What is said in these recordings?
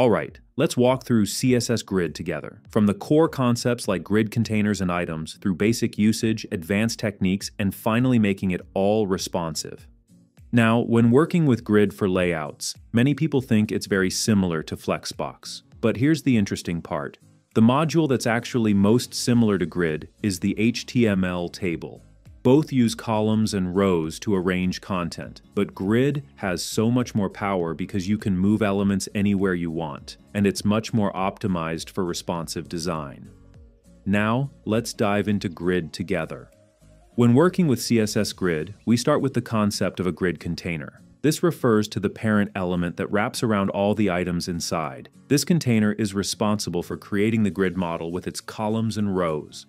Alright, let's walk through CSS Grid together. From the core concepts like grid containers and items, through basic usage, advanced techniques, and finally making it all responsive. Now, when working with Grid for layouts, many people think it's very similar to Flexbox. But here's the interesting part. The module that's actually most similar to Grid is the HTML table. Both use columns and rows to arrange content, but Grid has so much more power because you can move elements anywhere you want, and it's much more optimized for responsive design. Now, let's dive into Grid together. When working with CSS Grid, we start with the concept of a grid container. This refers to the parent element that wraps around all the items inside. This container is responsible for creating the grid model with its columns and rows,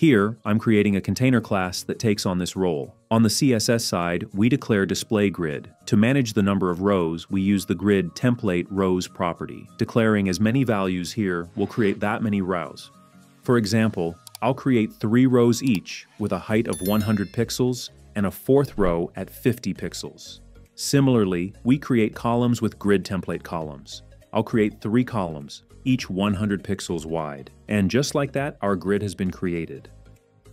here, I'm creating a container class that takes on this role. On the CSS side, we declare display grid. To manage the number of rows, we use the grid template rows property. Declaring as many values here will create that many rows. For example, I'll create three rows each with a height of 100 pixels and a fourth row at 50 pixels. Similarly, we create columns with grid template columns. I'll create three columns, each 100 pixels wide. And just like that, our grid has been created.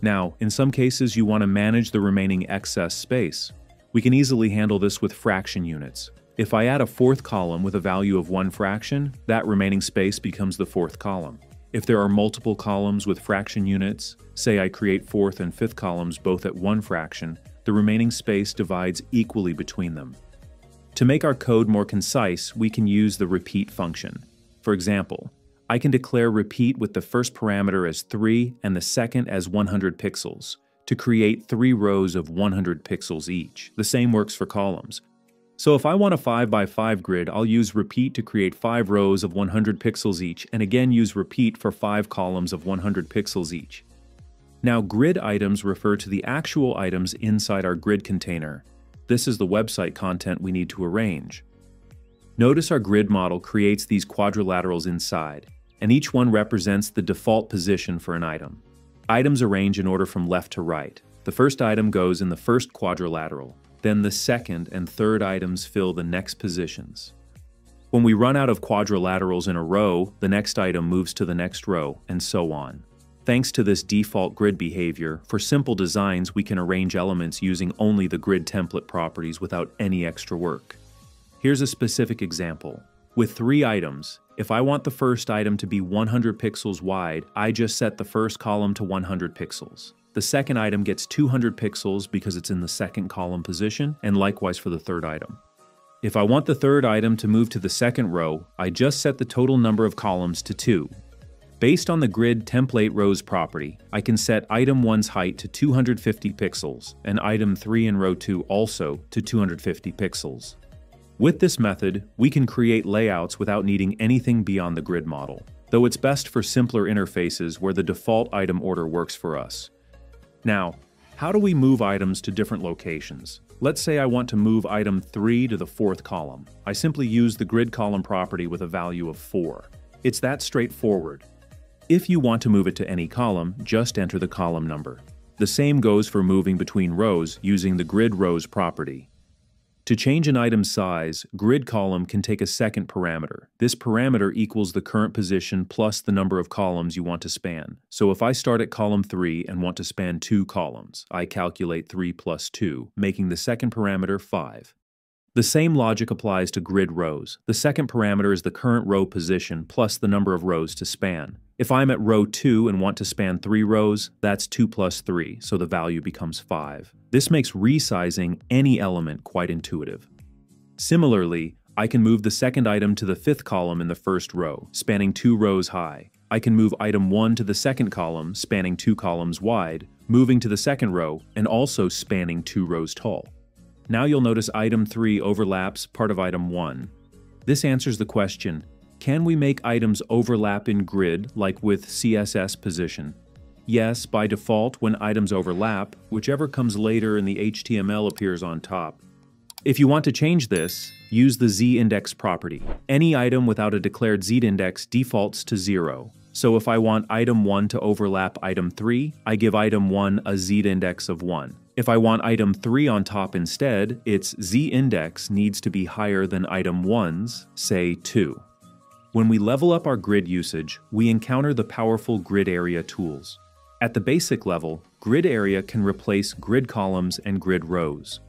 Now, in some cases you want to manage the remaining excess space. We can easily handle this with fraction units. If I add a fourth column with a value of one fraction, that remaining space becomes the fourth column. If there are multiple columns with fraction units, say I create fourth and fifth columns both at one fraction, the remaining space divides equally between them. To make our code more concise, we can use the repeat function. For example, I can declare repeat with the first parameter as 3 and the second as 100 pixels to create three rows of 100 pixels each. The same works for columns. So if I want a 5 by 5 grid, I'll use repeat to create 5 rows of 100 pixels each, and again use repeat for 5 columns of 100 pixels each. Now grid items refer to the actual items inside our grid container. This is the website content we need to arrange. Notice our grid model creates these quadrilaterals inside, and each one represents the default position for an item. Items arrange in order from left to right. The first item goes in the first quadrilateral, then the second and third items fill the next positions. When we run out of quadrilaterals in a row, the next item moves to the next row, and so on. Thanks to this default grid behavior, for simple designs we can arrange elements using only the grid template properties without any extra work. Here's a specific example. With three items, if I want the first item to be 100 pixels wide, I just set the first column to 100 pixels. The second item gets 200 pixels because it's in the second column position, and likewise for the third item. If I want the third item to move to the second row, I just set the total number of columns to 2. Based on the grid template rows property, I can set item 1's height to 250 pixels, and item 3 in row 2 also to 250 pixels. With this method, we can create layouts without needing anything beyond the grid model, though it's best for simpler interfaces where the default item order works for us. Now, how do we move items to different locations? Let's say I want to move item 3 to the fourth column. I simply use the grid column property with a value of 4. It's that straightforward. If you want to move it to any column, just enter the column number. The same goes for moving between rows using the grid rows property. To change an item's size, grid column can take a second parameter. This parameter equals the current position plus the number of columns you want to span. So if I start at column 3 and want to span two columns, I calculate 3 plus 2, making the second parameter 5. The same logic applies to grid rows. The second parameter is the current row position plus the number of rows to span. If I'm at row 2 and want to span 3 rows, that's 2 plus 3, so the value becomes 5. This makes resizing any element quite intuitive. Similarly, I can move the second item to the fifth column in the first row, spanning two rows high. I can move item 1 to the second column, spanning two columns wide, moving to the second row, and also spanning two rows tall. Now you'll notice item 3 overlaps part of item 1. This answers the question, can we make items overlap in grid like with CSS position? Yes, by default, when items overlap, whichever comes later in the HTML appears on top. If you want to change this, use the z-index property. Any item without a declared z-index defaults to 0. So if I want item 1 to overlap item 3, I give item 1 a z-index of 1. If I want item 3 on top instead, its z-index needs to be higher than item 1's, say 2. When we level up our grid usage, we encounter the powerful grid area tools. At the basic level, grid area can replace grid columns and grid rows.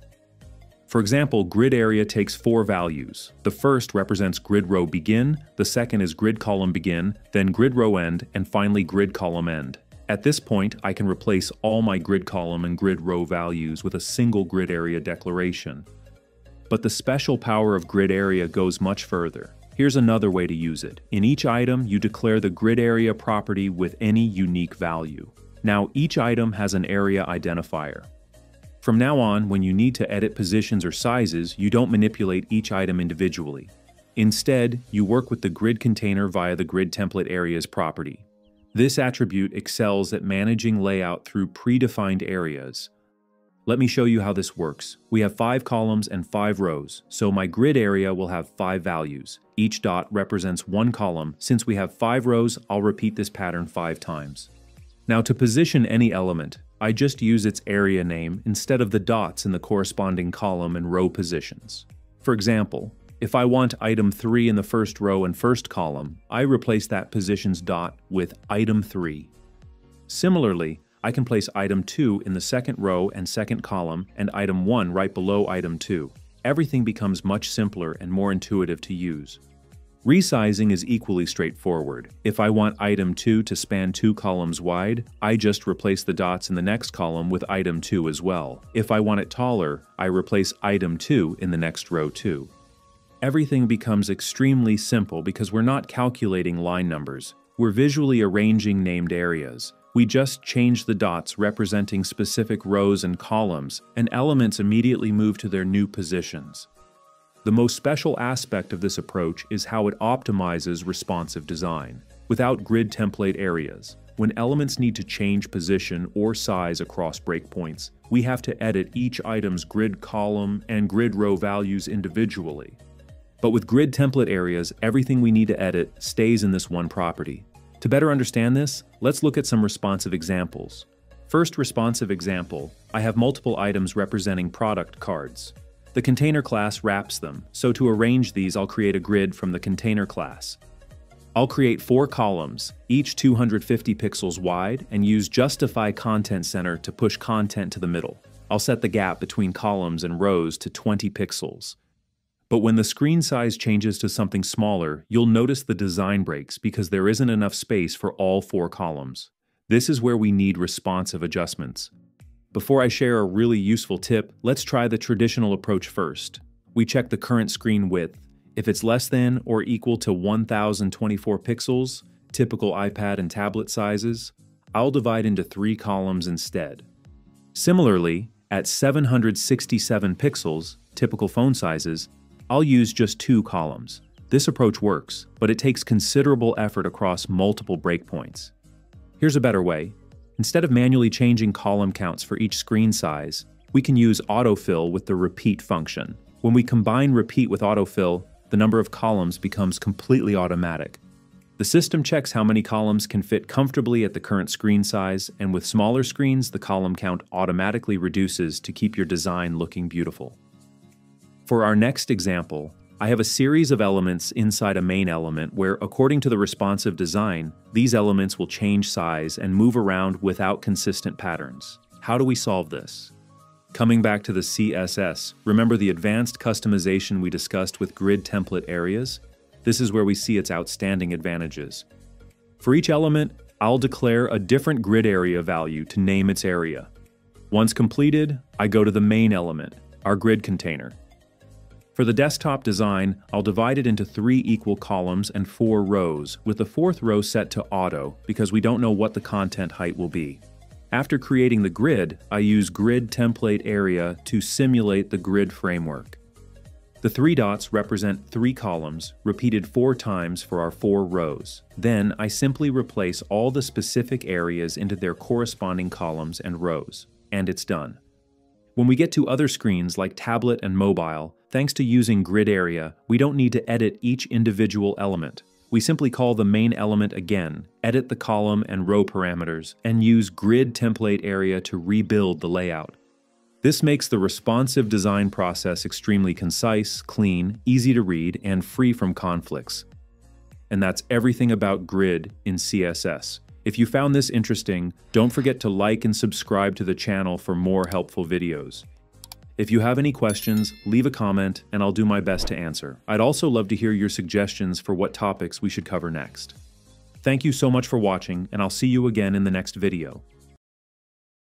For example, grid area takes four values. The first represents grid row begin, the second is grid column begin, then grid row end, and finally grid column end. At this point, I can replace all my grid column and grid row values with a single grid area declaration. But the special power of grid area goes much further. Here's another way to use it. In each item, you declare the grid area property with any unique value. Now, each item has an area identifier. From now on, when you need to edit positions or sizes, you don't manipulate each item individually. Instead, you work with the grid container via the grid template areas property. This attribute excels at managing layout through predefined areas. Let me show you how this works. We have five columns and five rows, so my grid area will have five values. Each dot represents one column. Since we have five rows, I'll repeat this pattern five times. Now to position any element, I just use its area name instead of the dots in the corresponding column and row positions. For example, if I want item 3 in the first row and first column, I replace that position's dot with item 3. Similarly, I can place item 2 in the second row and second column and item 1 right below item 2. Everything becomes much simpler and more intuitive to use. Resizing is equally straightforward. If I want item 2 to span two columns wide, I just replace the dots in the next column with item 2 as well. If I want it taller, I replace item 2 in the next row too everything becomes extremely simple because we're not calculating line numbers. We're visually arranging named areas. We just change the dots representing specific rows and columns, and elements immediately move to their new positions. The most special aspect of this approach is how it optimizes responsive design. Without grid template areas, when elements need to change position or size across breakpoints, we have to edit each item's grid column and grid row values individually. But with grid template areas, everything we need to edit stays in this one property. To better understand this, let's look at some responsive examples. First responsive example, I have multiple items representing product cards. The container class wraps them, so to arrange these I'll create a grid from the container class. I'll create four columns, each 250 pixels wide, and use Justify Content Center to push content to the middle. I'll set the gap between columns and rows to 20 pixels. But when the screen size changes to something smaller, you'll notice the design breaks because there isn't enough space for all four columns. This is where we need responsive adjustments. Before I share a really useful tip, let's try the traditional approach first. We check the current screen width. If it's less than or equal to 1024 pixels, typical iPad and tablet sizes, I'll divide into three columns instead. Similarly, at 767 pixels, typical phone sizes, I'll use just two columns. This approach works, but it takes considerable effort across multiple breakpoints. Here's a better way. Instead of manually changing column counts for each screen size, we can use autofill with the repeat function. When we combine repeat with autofill, the number of columns becomes completely automatic. The system checks how many columns can fit comfortably at the current screen size, and with smaller screens, the column count automatically reduces to keep your design looking beautiful. For our next example, I have a series of elements inside a main element where, according to the responsive design, these elements will change size and move around without consistent patterns. How do we solve this? Coming back to the CSS, remember the advanced customization we discussed with grid template areas? This is where we see its outstanding advantages. For each element, I'll declare a different grid area value to name its area. Once completed, I go to the main element, our grid container, for the desktop design, I'll divide it into three equal columns and four rows, with the fourth row set to auto because we don't know what the content height will be. After creating the grid, I use Grid Template Area to simulate the grid framework. The three dots represent three columns, repeated four times for our four rows. Then I simply replace all the specific areas into their corresponding columns and rows. And it's done. When we get to other screens like tablet and mobile, thanks to using grid area, we don't need to edit each individual element. We simply call the main element again, edit the column and row parameters, and use grid template area to rebuild the layout. This makes the responsive design process extremely concise, clean, easy to read, and free from conflicts. and that's everything about Grid in CSS. If you found this interesting, don't forget to like and subscribe to the channel for more helpful videos. If you have any questions, leave a comment and I'll do my best to answer. I'd also love to hear your suggestions for what topics we should cover next. Thank you so much for watching, and I'll see you again in the next video.